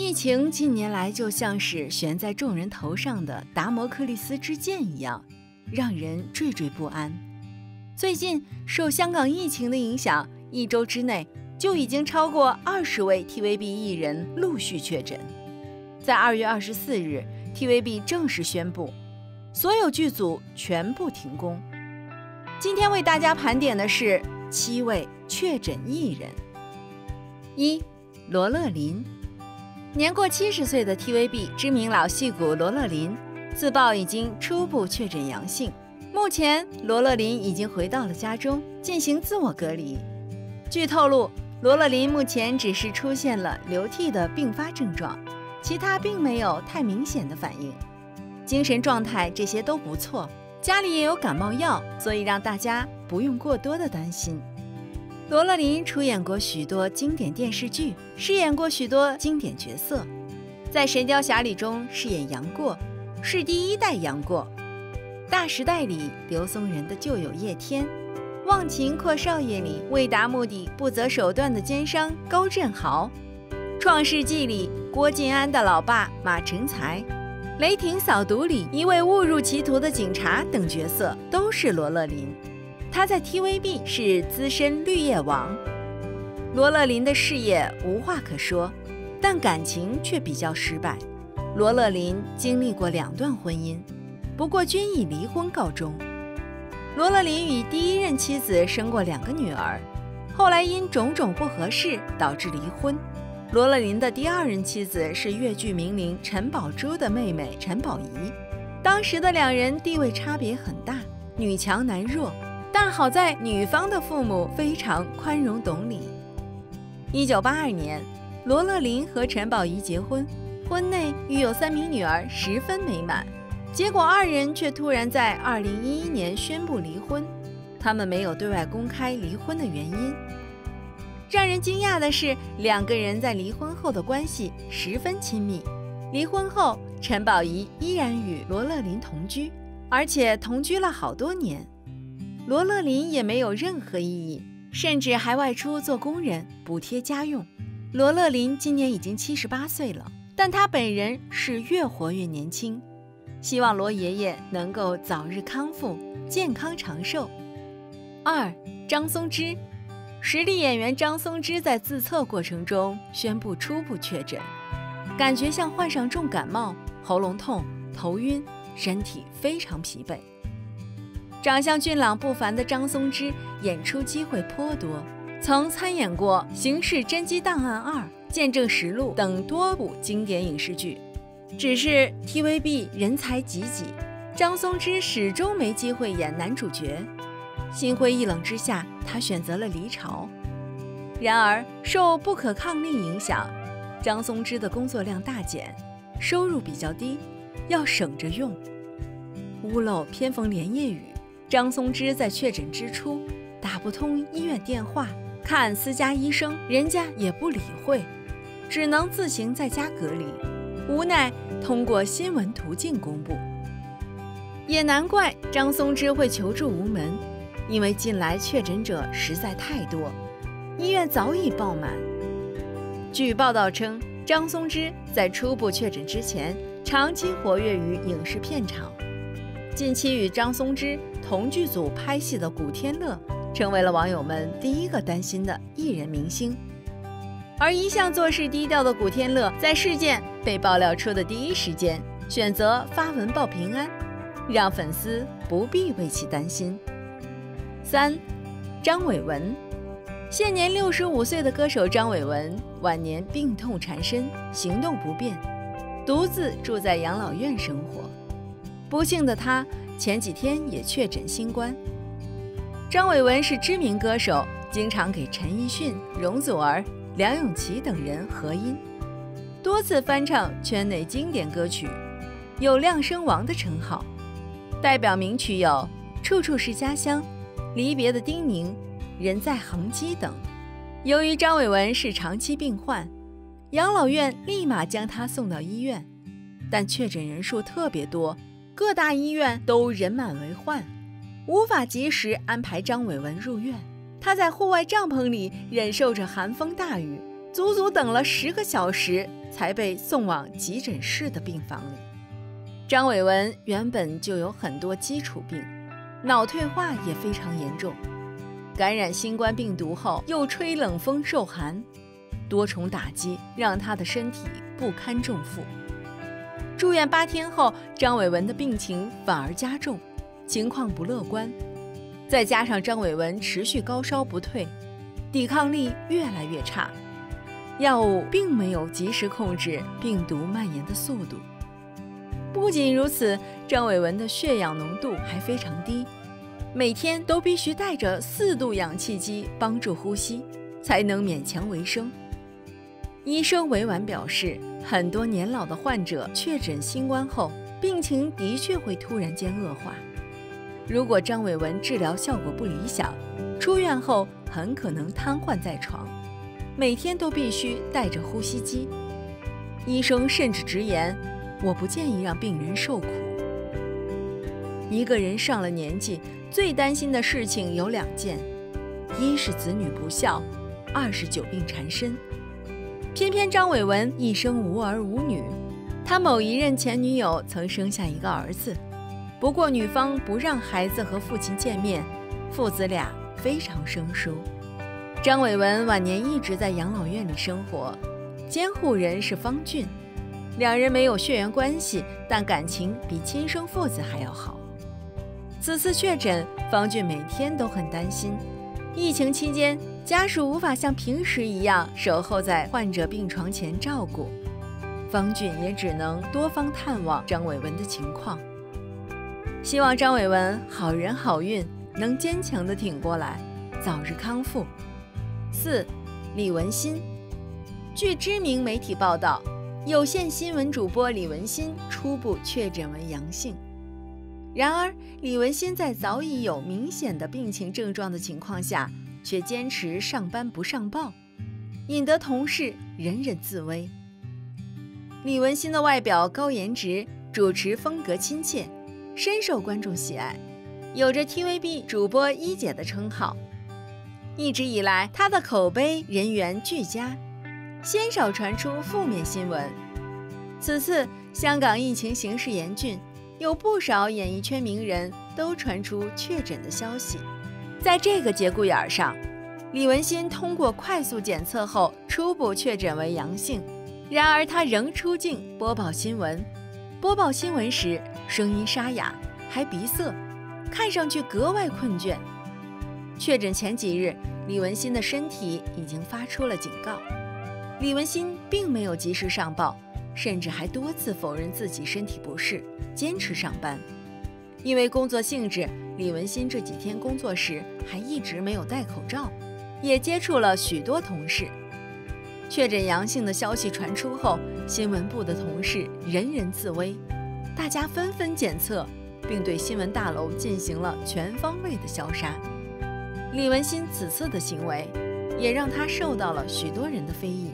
疫情近年来就像是悬在众人头上的达摩克利斯之剑一样，让人惴惴不安。最近受香港疫情的影响，一周之内就已经超过二十位 TVB 艺人陆续确诊。在二月二十四日，TVB 正式宣布，所有剧组全部停工。今天为大家盘点的是七位确诊艺人。一，罗乐林。年过七十岁的 TVB 知名老戏骨罗乐林，自曝已经初步确诊阳性。目前，罗乐林已经回到了家中进行自我隔离。据透露，罗乐林目前只是出现了流涕的并发症状，其他并没有太明显的反应，精神状态这些都不错。家里也有感冒药，所以让大家不用过多的担心。罗乐林出演过许多经典电视剧，饰演过许多经典角色，在《神雕侠侣》中饰演杨过，是第一代杨过；《大时代》里刘松仁的旧友叶天，《忘情阔少爷》里为达目的不择手段的奸商高振豪，《创世纪》里郭晋安的老爸马成才，《雷霆扫毒》里一位误入歧途的警察等角色都是罗乐林。他在 TVB 是资深绿叶王，罗乐林的事业无话可说，但感情却比较失败。罗乐林经历过两段婚姻，不过均以离婚告终。罗乐林与第一任妻子生过两个女儿，后来因种种不合适导致离婚。罗乐林的第二任妻子是粤剧名伶陈宝珠的妹妹陈宝仪，当时的两人地位差别很大，女强男弱。但好在女方的父母非常宽容懂礼。一九八二年，罗乐林和陈宝仪结婚，婚内育有三名女儿，十分美满。结果二人却突然在二零一一年宣布离婚，他们没有对外公开离婚的原因。让人惊讶的是，两个人在离婚后的关系十分亲密。离婚后，陈宝仪依然与罗乐林同居，而且同居了好多年。罗乐林也没有任何异议，甚至还外出做工人补贴家用。罗乐林今年已经七十八岁了，但他本人是越活越年轻。希望罗爷爷能够早日康复，健康长寿。二，张松芝，实力演员张松芝在自测过程中宣布初步确诊，感觉像患上重感冒，喉咙痛、头晕，身体非常疲惫。长相俊朗不凡的张松芝，演出机会颇多，曾参演过《刑事侦缉档案二》《见证实录》等多部经典影视剧。只是 TVB 人才济济，张松芝始终没机会演男主角。心灰意冷之下，他选择了离巢。然而受不可抗力影响，张松芝的工作量大减，收入比较低，要省着用。屋漏偏逢连夜雨。张松芝在确诊之初打不通医院电话，看私家医生，人家也不理会，只能自行在家隔离。无奈通过新闻途径公布，也难怪张松芝会求助无门，因为近来确诊者实在太多，医院早已爆满。据报道称，张松芝在初步确诊之前，长期活跃于影视片场。近期与张松芝同剧组拍戏的古天乐，成为了网友们第一个担心的艺人明星。而一向做事低调的古天乐，在事件被爆料出的第一时间，选择发文报平安，让粉丝不必为其担心。三，张伟文，现年六十五岁的歌手张伟文，晚年病痛缠身，行动不便，独自住在养老院生活。不幸的他前几天也确诊新冠。张伟文是知名歌手，经常给陈奕迅、容祖儿、梁咏琪等人合音，多次翻唱圈内经典歌曲，有“亮声王”的称号。代表名曲有《处处是家乡》《离别的叮咛》《人在横基》等。由于张伟文是长期病患，养老院立马将他送到医院，但确诊人数特别多。各大医院都人满为患，无法及时安排张伟文入院。他在户外帐篷里忍受着寒风大雨，足足等了十个小时才被送往急诊室的病房里。张伟文原本就有很多基础病，脑退化也非常严重，感染新冠病毒后又吹冷风受寒，多重打击让他的身体不堪重负。住院八天后，张伟文的病情反而加重，情况不乐观。再加上张伟文持续高烧不退，抵抗力越来越差，药物并没有及时控制病毒蔓延的速度。不仅如此，张伟文的血氧浓度还非常低，每天都必须带着四度氧气机帮助呼吸，才能勉强维生。医生委婉表示，很多年老的患者确诊新冠后，病情的确会突然间恶化。如果张伟文治疗效果不理想，出院后很可能瘫痪在床，每天都必须带着呼吸机。医生甚至直言：“我不建议让病人受苦。”一个人上了年纪，最担心的事情有两件：一是子女不孝，二是久病缠身。偏偏张伟文一生无儿无女，他某一任前女友曾生下一个儿子。不过，女方不让孩子和父亲见面，父子俩非常生疏。张伟文晚年一直在养老院里生活，监护人是方俊，两人没有血缘关系，但感情比亲生父子还要好。此次确诊，方俊每天都很担心。疫情期间，家属无法像平时一样守候在患者病床前照顾，方俊也只能多方探望张伟文的情况。希望张伟文好人好运，能坚强的挺过来，早日康复。四，李文新。据知名媒体报道，有线新闻主播李文新初步确诊为阳性。然而，李文新在早已有明显的病情症状的情况下，却坚持上班不上报，引得同事人人自危。李文新的外表高颜值，主持风格亲切。深受观众喜爱，有着 TVB 主播一姐的称号。一直以来，她的口碑人缘俱佳，鲜少传出负面新闻。此次香港疫情形势严峻，有不少演艺圈名人都传出确诊的消息。在这个节骨眼上，李文新通过快速检测后初步确诊为阳性，然而他仍出镜播报新闻。播报新闻时，声音沙哑，还鼻塞，看上去格外困倦。确诊前几日，李文新的身体已经发出了警告。李文新并没有及时上报，甚至还多次否认自己身体不适，坚持上班。因为工作性质，李文新这几天工作时还一直没有戴口罩，也接触了许多同事。确诊阳性的消息传出后，新闻部的同事人人自危，大家纷纷检测，并对新闻大楼进行了全方位的消杀。李文新此次的行为，也让他受到了许多人的非议，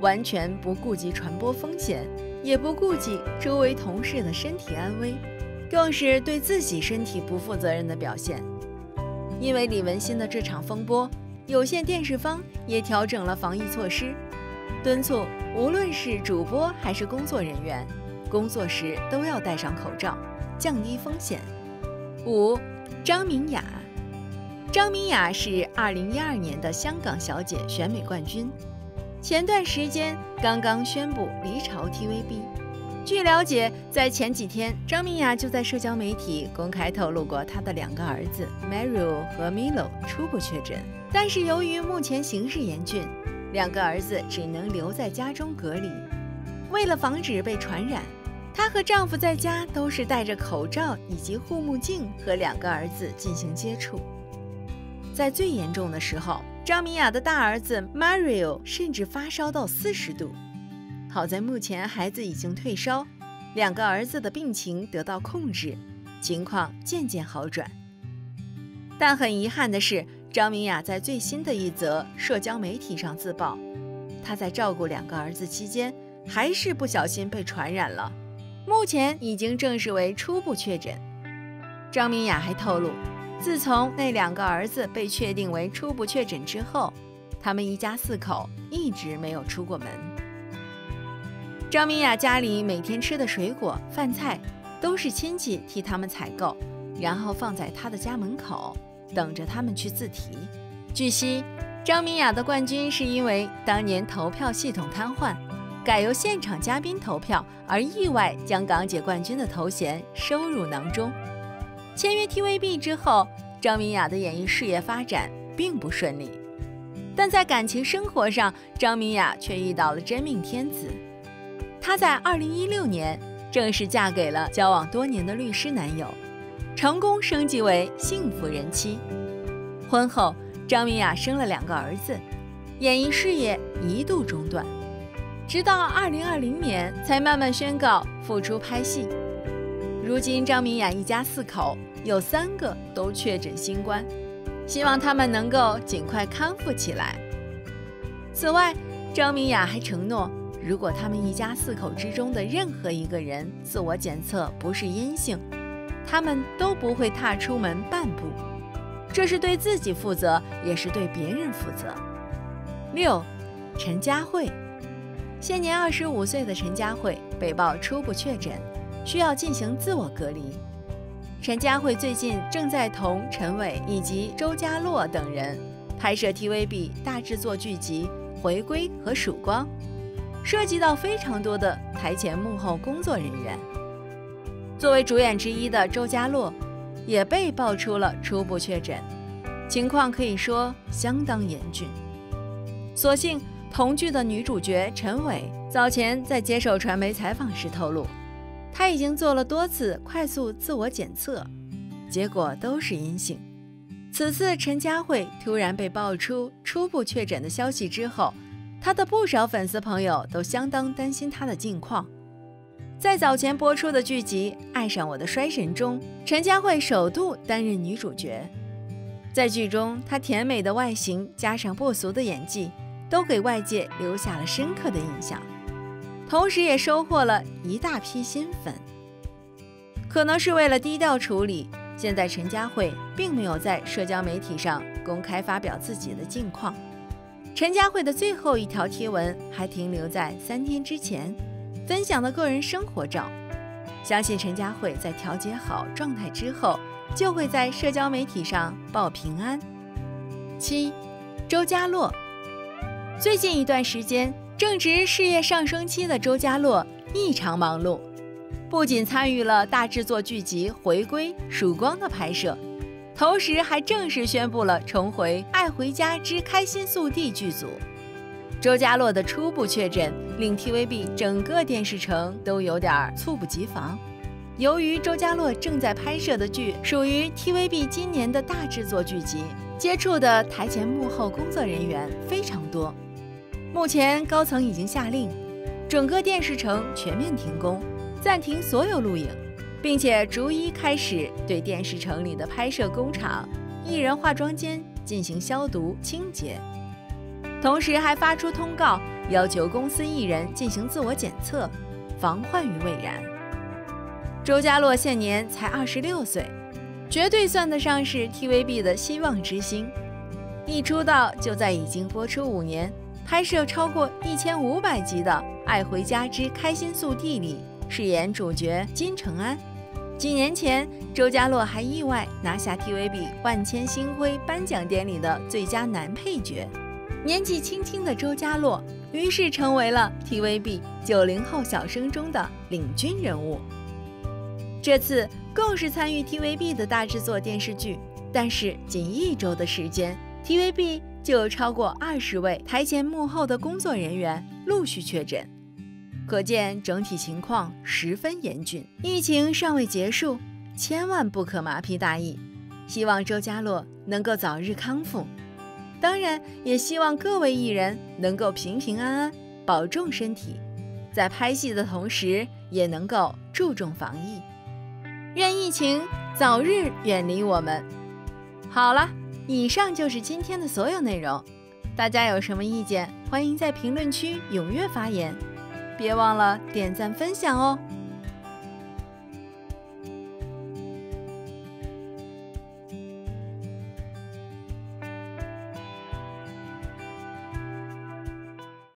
完全不顾及传播风险，也不顾及周围同事的身体安危，更是对自己身体不负责任的表现。因为李文新的这场风波，有线电视方也调整了防疫措施。敦促无论是主播还是工作人员，工作时都要戴上口罩，降低风险。五，张明雅。张明雅是二零一二年的香港小姐选美冠军，前段时间刚刚宣布离巢 TVB。据了解，在前几天，张明雅就在社交媒体公开透露过，她的两个儿子 Mario 和 Milo 初步确诊，但是由于目前形势严峻。两个儿子只能留在家中隔离。为了防止被传染，她和丈夫在家都是戴着口罩以及护目镜和两个儿子进行接触。在最严重的时候，张米雅的大儿子 Mario 甚至发烧到四十度。好在目前孩子已经退烧，两个儿子的病情得到控制，情况渐渐好转。但很遗憾的是。张明雅在最新的一则社交媒体上自曝，她在照顾两个儿子期间，还是不小心被传染了，目前已经证实为初步确诊。张明雅还透露，自从那两个儿子被确定为初步确诊之后，他们一家四口一直没有出过门。张明雅家里每天吃的水果、饭菜，都是亲戚替他们采购，然后放在她的家门口，等着他们去自提。据悉，张明雅的冠军是因为当年投票系统瘫痪，改由现场嘉宾投票，而意外将港姐冠军的头衔收入囊中。签约 TVB 之后，张明雅的演艺事业发展并不顺利，但在感情生活上，张明雅却遇到了真命天子。她在2016年正式嫁给了交往多年的律师男友，成功升级为幸福人妻。婚后，张明雅生了两个儿子，演艺事业一度中断，直到2020年才慢慢宣告复出拍戏。如今，张明雅一家四口有三个都确诊新冠，希望他们能够尽快康复起来。此外，张明雅还承诺。如果他们一家四口之中的任何一个人自我检测不是阴性，他们都不会踏出门半步。这是对自己负责，也是对别人负责。六，陈佳慧，现年二十五岁的陈佳慧被曝初步确诊，需要进行自我隔离。陈佳慧最近正在同陈伟以及周家洛等人拍摄 TVB 大制作剧集《回归》和《曙光》。涉及到非常多的台前幕后工作人员。作为主演之一的周家洛，也被爆出了初步确诊，情况可以说相当严峻。所幸同剧的女主角陈伟早前在接受传媒采访时透露，她已经做了多次快速自我检测，结果都是阴性。此次陈佳慧突然被爆出初步确诊的消息之后。他的不少粉丝朋友都相当担心他的近况。在早前播出的剧集《爱上我的衰神》中，陈佳慧首度担任女主角。在剧中，她甜美的外形加上不俗的演技，都给外界留下了深刻的印象，同时也收获了一大批新粉。可能是为了低调处理，现在陈佳慧并没有在社交媒体上公开发表自己的近况。陈佳慧的最后一条贴文还停留在三天之前，分享的个人生活照。相信陈佳慧在调节好状态之后，就会在社交媒体上报平安。七，周家洛。最近一段时间，正值事业上升期的周家洛异常忙碌，不仅参与了大制作剧集《回归》《曙光》的拍摄。同时还正式宣布了重回《爱回家之开心速递》剧组。周家洛的初步确诊令 TVB 整个电视城都有点猝不及防。由于周家洛正在拍摄的剧属于 TVB 今年的大制作剧集，接触的台前幕后工作人员非常多。目前高层已经下令，整个电视城全面停工，暂停所有录影。并且逐一开始对电视城里的拍摄工厂、艺人化妆间进行消毒清洁，同时还发出通告，要求公司艺人进行自我检测，防患于未然。周家洛现年才二十六岁，绝对算得上是 TVB 的希望之星。一出道就在已经播出五年、拍摄超过一千五百集的《爱回家之开心速递》里。饰演主角金承安。几年前，周家洛还意外拿下 TVB 万千星辉颁奖典礼的最佳男配角。年纪轻轻的周家洛，于是成为了 TVB 九零后小生中的领军人物。这次更是参与 TVB 的大制作电视剧，但是仅一周的时间，TVB 就有超过二十位台前幕后的工作人员陆续确诊。可见整体情况十分严峻，疫情尚未结束，千万不可麻痹大意。希望周家洛能够早日康复，当然也希望各位艺人能够平平安安，保重身体，在拍戏的同时也能够注重防疫，愿疫情早日远离我们。好了，以上就是今天的所有内容，大家有什么意见，欢迎在评论区踊跃发言。别忘了点赞分享哦！